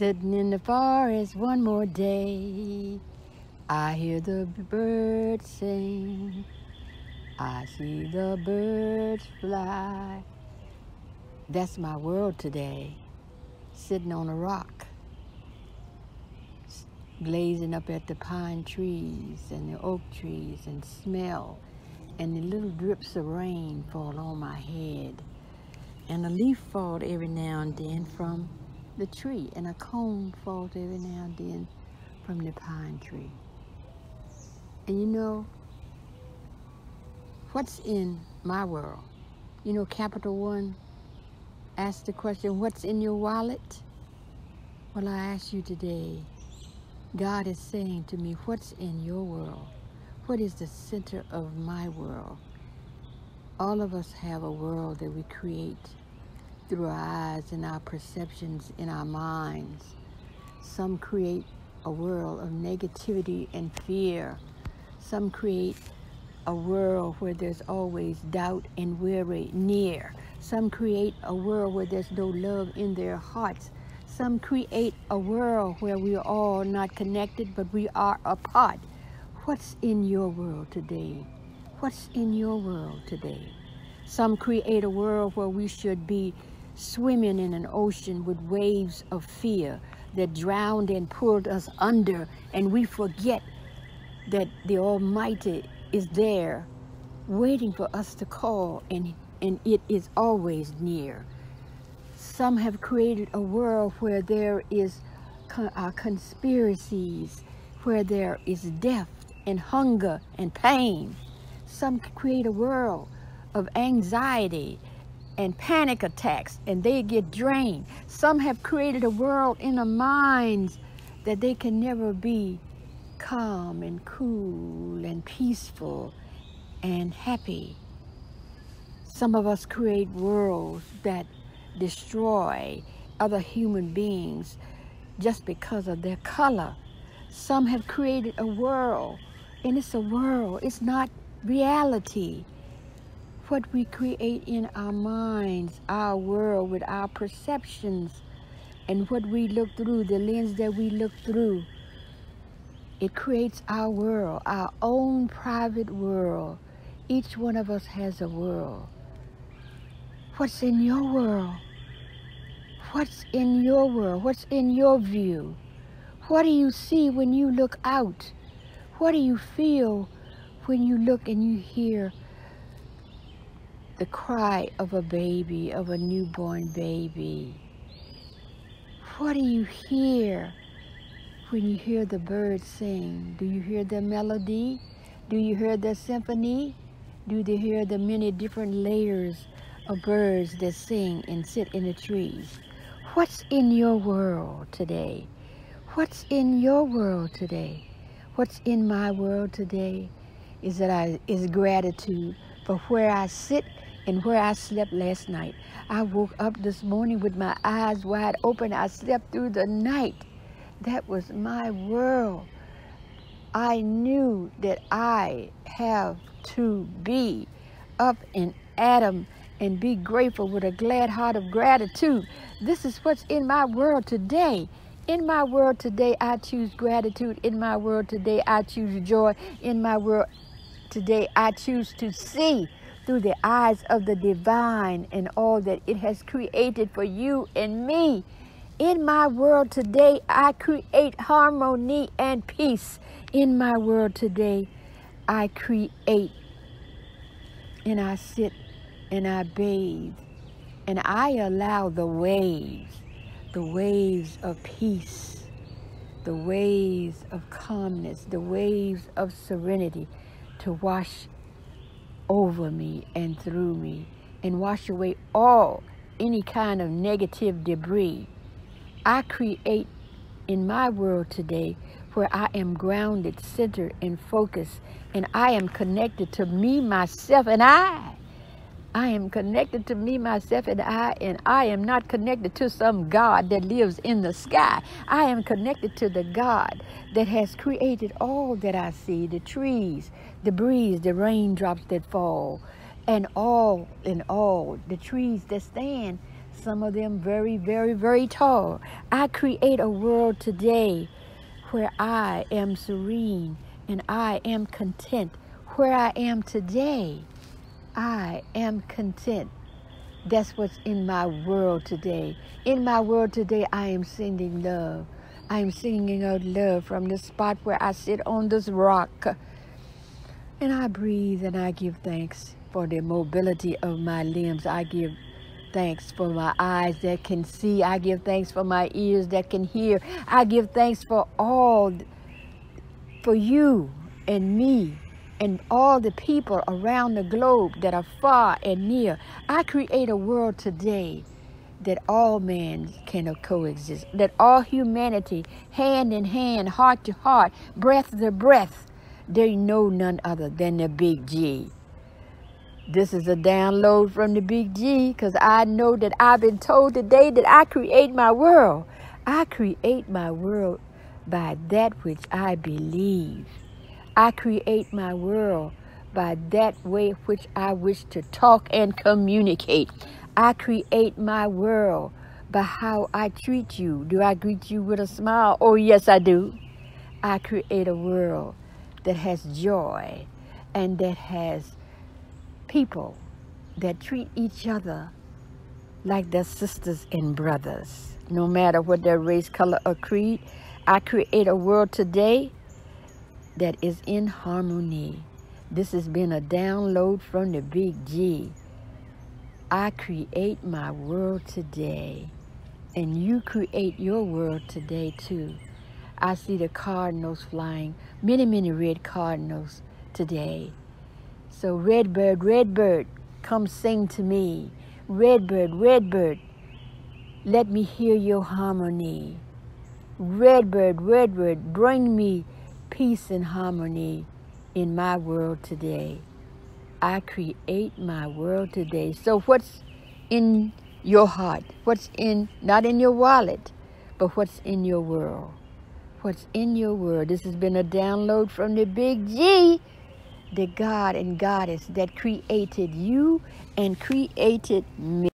Sitting in the forest one more day. I hear the birds sing. I see the birds fly. That's my world today. Sitting on a rock, glazing up at the pine trees and the oak trees and smell. And the little drips of rain fall on my head. And a leaf falls every now and then from the tree. And a cone falls every now and then from the pine tree. And you know, what's in my world? You know, Capital One asked the question, what's in your wallet? Well, I ask you today, God is saying to me, what's in your world? What is the center of my world? All of us have a world that we create through our eyes and our perceptions in our minds. Some create a world of negativity and fear. Some create a world where there's always doubt and worry near. Some create a world where there's no love in their hearts. Some create a world where we are all not connected, but we are apart. What's in your world today? What's in your world today? Some create a world where we should be swimming in an ocean with waves of fear that drowned and pulled us under, and we forget that the Almighty is there waiting for us to call, and and it is always near. Some have created a world where there is uh, conspiracies, where there is death and hunger and pain. Some create a world of anxiety and panic attacks and they get drained. Some have created a world in their minds that they can never be calm and cool and peaceful and happy. Some of us create worlds that destroy other human beings just because of their color. Some have created a world, and it's a world, it's not reality. What we create in our minds, our world, with our perceptions, and what we look through, the lens that we look through, it creates our world, our own private world. Each one of us has a world. What's in your world? What's in your world? What's in your view? What do you see when you look out? What do you feel when you look and you hear the cry of a baby, of a newborn baby? What do you hear when you hear the birds sing? Do you hear the melody? Do you hear the symphony? Do you hear the many different layers of birds that sing and sit in the trees. What's in your world today? What's in your world today? What's in my world today is that I is gratitude for where I sit and where I slept last night. I woke up this morning with my eyes wide open. I slept through the night. That was my world. I knew that I have to be up in Adam and be grateful with a glad heart of gratitude. This is what's in my world today. In my world today, I choose gratitude. In my world today, I choose joy. In my world today, I choose to see through the eyes of the divine and all that it has created for you and me. In my world today, I create harmony and peace. In my world today, I create and I sit and I bathe and I allow the waves, the waves of peace, the waves of calmness, the waves of serenity to wash over me and through me and wash away all any kind of negative debris. I create in my world today where I am grounded, centered, and focused, and I am connected to me, myself, and I. I am connected to me, myself, and I, and I am not connected to some God that lives in the sky. I am connected to the God that has created all that I see the trees, the breeze, the raindrops that fall, and all in all, the trees that stand some of them very, very, very tall. I create a world today where I am serene and I am content. Where I am today, I am content. That's what's in my world today. In my world today, I am sending love. I am singing out love from the spot where I sit on this rock. And I breathe and I give thanks for the mobility of my limbs. I give thanks for my eyes that can see. I give thanks for my ears that can hear. I give thanks for all, for you and me and all the people around the globe that are far and near. I create a world today that all men can coexist, that all humanity, hand in hand, heart to heart, breath to breath, they know none other than the Big G. This is a download from the Big G because I know that I've been told today that I create my world. I create my world by that which I believe. I create my world by that way which I wish to talk and communicate. I create my world by how I treat you. Do I greet you with a smile? Oh, yes, I do. I create a world that has joy and that has people that treat each other like their sisters and brothers. No matter what their race, color, or creed, I create a world today that is in harmony. This has been a download from the Big G. I create my world today, and you create your world today too. I see the cardinals flying, many, many red cardinals today. So, Redbird, Redbird, come sing to me. Redbird, Redbird, let me hear your harmony. Redbird, Redbird, bring me peace and harmony in my world today. I create my world today. So, what's in your heart? What's in, not in your wallet, but what's in your world? what's in your world? This has been a download from the Big G, the God and Goddess that created you and created me.